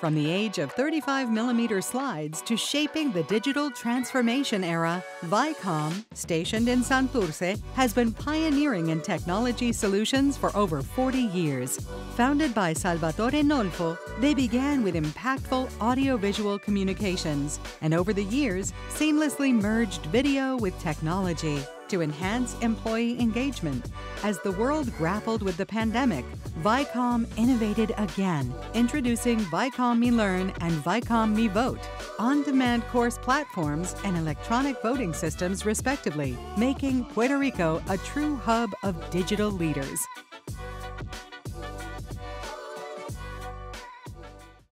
From the age of 35 millimeter slides to shaping the digital transformation era, Vicom, stationed in Santurce, has been pioneering in technology solutions for over 40 years. Founded by Salvatore Nolfo, they began with impactful audiovisual communications and over the years seamlessly merged video with technology to enhance employee engagement. As the world grappled with the pandemic, Vicom innovated again, introducing VICOMeLearn and VICOMeVote, on demand course platforms and electronic voting systems, respectively, making Puerto Rico a true hub of digital leaders.